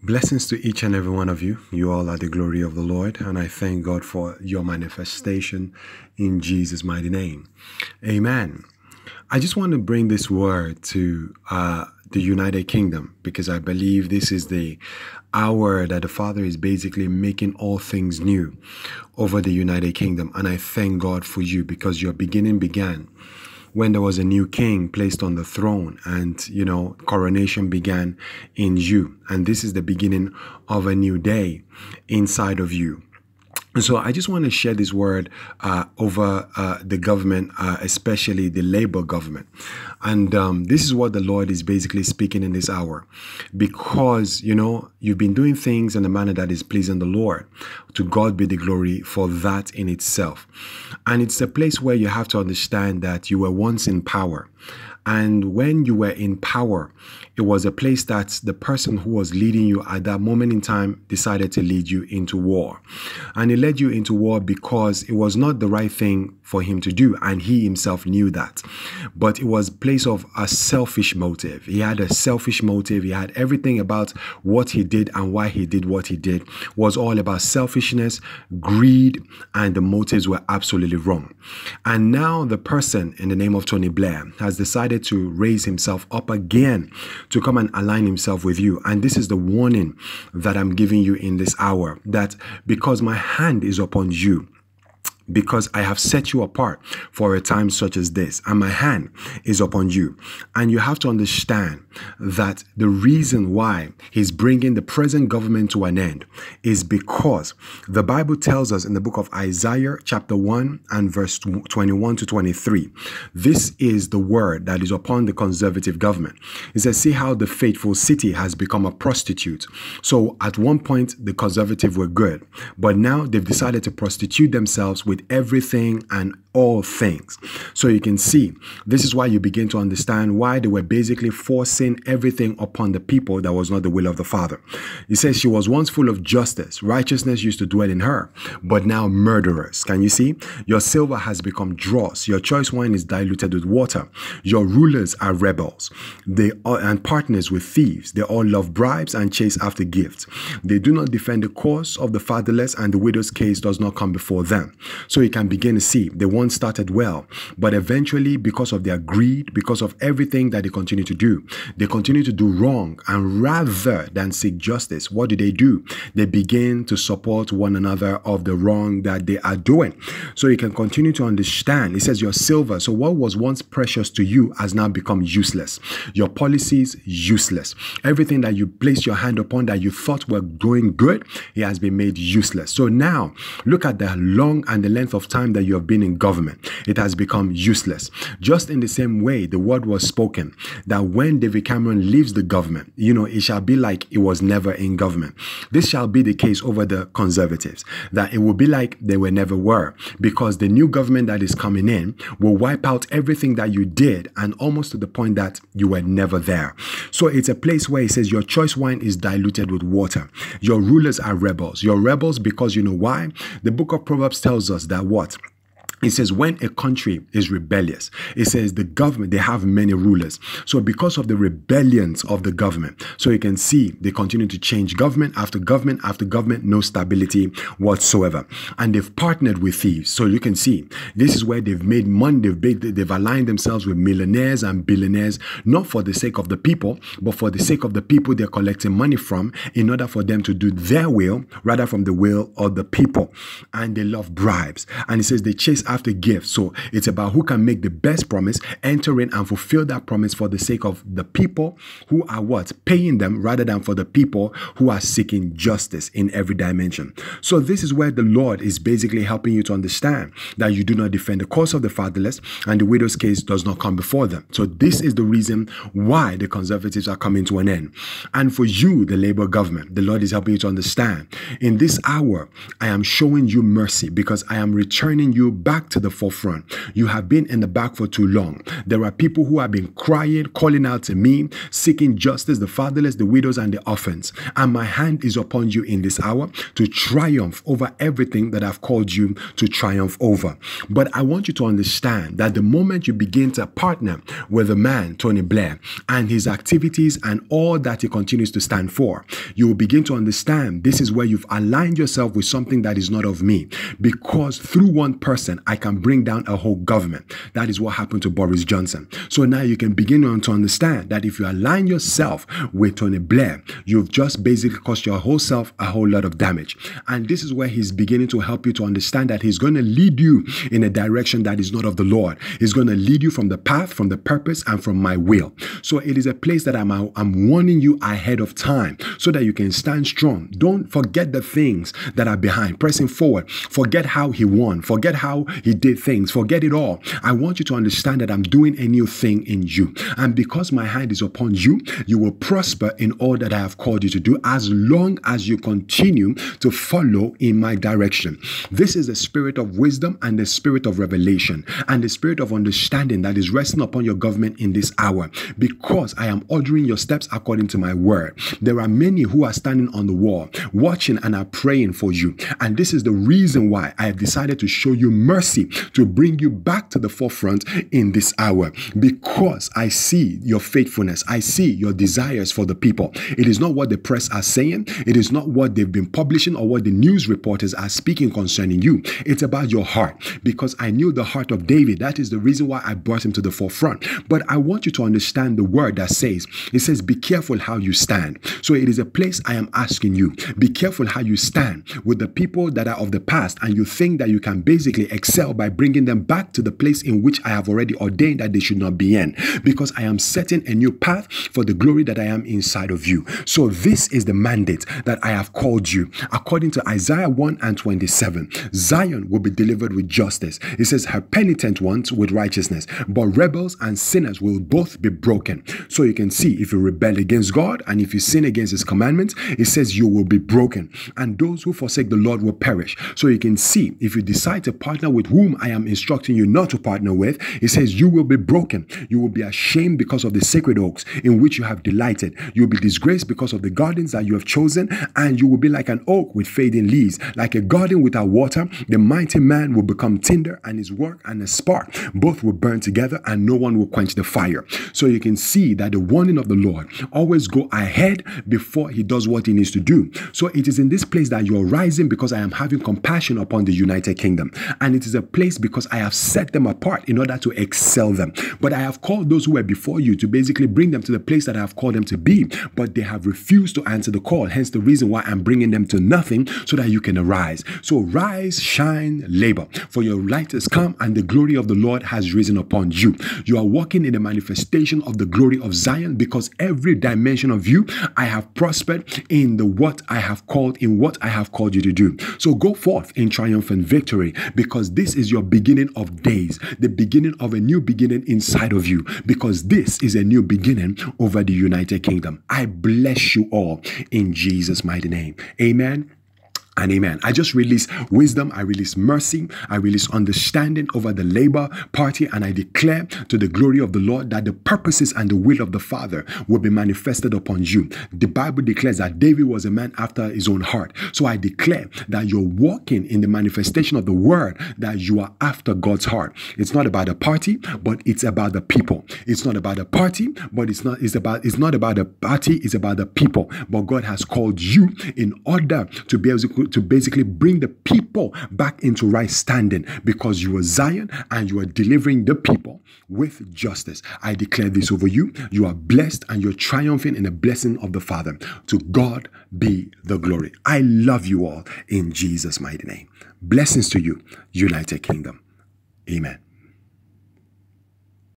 Blessings to each and every one of you. You all are the glory of the Lord, and I thank God for your manifestation in Jesus' mighty name. Amen. I just want to bring this word to uh, the United Kingdom because I believe this is the hour that the Father is basically making all things new over the United Kingdom. And I thank God for you because your beginning began when there was a new king placed on the throne and, you know, coronation began in you. And this is the beginning of a new day inside of you. And so I just want to share this word uh, over uh, the government, uh, especially the Labour government. And um, this is what the Lord is basically speaking in this hour. Because, you know, you've been doing things in a manner that is pleasing the Lord. To God be the glory for that in itself. And it's a place where you have to understand that you were once in power. And when you were in power, it was a place that the person who was leading you at that moment in time decided to lead you into war. And he led you into war because it was not the right thing for him to do. And he himself knew that. But it was place of a selfish motive. He had a selfish motive. He had everything about what he did and why he did what he did was all about selfishness, greed, and the motives were absolutely wrong. And now the person in the name of Tony Blair has decided to raise himself up again to come and align himself with you. And this is the warning that I'm giving you in this hour that because my hand is upon you, because I have set you apart for a time such as this, and my hand is upon you. And you have to understand that the reason why he's bringing the present government to an end is because the Bible tells us in the book of Isaiah, chapter 1 and verse 21 to 23, this is the word that is upon the conservative government. It says, See how the faithful city has become a prostitute. So at one point, the conservative were good, but now they've decided to prostitute themselves with with everything and all things. So you can see, this is why you begin to understand why they were basically forcing everything upon the people that was not the will of the Father. He says she was once full of justice, righteousness used to dwell in her, but now murderers. Can you see? Your silver has become dross, your choice wine is diluted with water, your rulers are rebels, they are and partners with thieves. They all love bribes and chase after gifts. They do not defend the cause of the fatherless, and the widow's case does not come before them. So you can begin to see they want started well, but eventually, because of their greed, because of everything that they continue to do, they continue to do wrong. And rather than seek justice, what do they do? They begin to support one another of the wrong that they are doing. So you can continue to understand. It says your silver. So what was once precious to you has now become useless. Your policies useless. Everything that you placed your hand upon that you thought were going good, it has been made useless. So now look at the long and the length of time that you have been in government. It has become useless. Just in the same way, the word was spoken that when David Cameron leaves the government, you know, it shall be like it was never in government. This shall be the case over the conservatives, that it will be like they were never were, because the new government that is coming in will wipe out everything that you did and almost to the point that you were never there. So it's a place where it says your choice wine is diluted with water. Your rulers are rebels. You're rebels because you know why? The book of Proverbs tells us that what? It says when a country is rebellious it says the government they have many rulers. So because of the rebellions of the government so you can see they continue to change government after government after government no stability whatsoever. And they've partnered with thieves. So you can see this is where they've made money. They've made, they've aligned themselves with millionaires and billionaires not for the sake of the people but for the sake of the people they're collecting money from in order for them to do their will rather from the will of the people. And they love bribes. And it says they chase after gifts. So it's about who can make the best promise, enter in and fulfill that promise for the sake of the people who are what? Paying them rather than for the people who are seeking justice in every dimension. So this is where the Lord is basically helping you to understand that you do not defend the cause of the fatherless and the widow's case does not come before them. So this is the reason why the conservatives are coming to an end. And for you, the Labour government, the Lord is helping you to understand. In this hour, I am showing you mercy because I am returning you back back to the forefront. You have been in the back for too long. There are people who have been crying, calling out to me, seeking justice, the fatherless, the widows, and the orphans. And my hand is upon you in this hour to triumph over everything that I've called you to triumph over. But I want you to understand that the moment you begin to partner with the man, Tony Blair, and his activities and all that he continues to stand for, you will begin to understand this is where you've aligned yourself with something that is not of me. Because through one person, I can bring down a whole government. That is what happened to Boris Johnson. So now you can begin to understand that if you align yourself with Tony Blair, you've just basically cost your whole self a whole lot of damage. And this is where he's beginning to help you to understand that he's going to lead you in a direction that is not of the Lord. He's going to lead you from the path, from the purpose, and from my will. So it is a place that I'm, I'm warning you ahead of time so that you can stand strong. Don't forget the things that are behind, pressing forward. Forget how he won. Forget how he did things. Forget it all. I want you to understand that I'm doing a new thing in you. And because my hand is upon you, you will prosper in all that I have called you to do as long as you continue to follow in my direction. This is the spirit of wisdom and the spirit of revelation and the spirit of understanding that is resting upon your government in this hour because I am ordering your steps according to my word. There are many who are standing on the wall, watching and are praying for you. And this is the reason why I have decided to show you mercy to bring you back to the forefront in this hour because I see your faithfulness. I see your desires for the people. It is not what the press are saying, it is not what they've been publishing or what the news reporters are speaking concerning you. It's about your heart because I knew the heart of David. That is the reason why I brought him to the forefront. But I want you to understand the word that says, it says, be careful how you stand. So it is a place I am asking you, be careful how you stand with the people that are of the past and you think that you can basically excel by bringing them back to the place in which I have already ordained that they should not be in because I am setting a new path for the glory that I am inside of you. So this is the mandate that I have called you. According to Isaiah 1 and 27, Zion will be delivered with justice. It says her penitent ones with righteousness, but rebels and sinners will both be broken. So you can see if you rebel against God and if you sin against his commandments, it says you will be broken. And those who forsake the Lord will perish. So you can see if you decide to partner with whom I am instructing you not to partner with, it says you will be broken. You will be ashamed because of the sacred oaks in which you have delighted. You will be disgraced because of the gardens that you have chosen, and you will be like an oak with fading leaves, like a garden without water. The mighty man will become tinder, and his work and a spark both will burn together, and no one will quench the fire. So you can see that the warning of the Lord always go ahead before he does what he needs to do. So it is in this place that you're rising because I am having compassion upon the United Kingdom. And it is a place because I have set them apart in order to excel them. But I have called those who were before you to basically bring them to the place that I have called them to be. But they have refused to answer the call. Hence the reason why I'm bringing them to nothing so that you can arise. So rise, shine, labor. For your light has come and the glory of the Lord has risen upon you. You are walking in the manifestation of the glory of Zion because every dimension of you I have prospered in the what I have called in what I have called you to do. So go forth in triumphant victory because this is your beginning of days, the beginning of a new beginning inside of you because this is a new beginning over the United Kingdom. I bless you all in Jesus' mighty name. Amen and amen. I just release wisdom, I release mercy, I release understanding over the Labour Party, and I declare to the glory of the Lord that the purposes and the will of the Father will be manifested upon you. The Bible declares that David was a man after his own heart. So I declare that you're walking in the manifestation of the word that you are after God's heart. It's not about a party, but it's about the people. It's not about a party, but it's not it's about it's not about a party, it's about the people. But God has called you in order to be able to to basically bring the people back into right standing because you are Zion and you are delivering the people with justice. I declare this over you. You are blessed and you're triumphing in the blessing of the Father. To God be the glory. I love you all in Jesus' mighty name. Blessings to you, United Kingdom. Amen.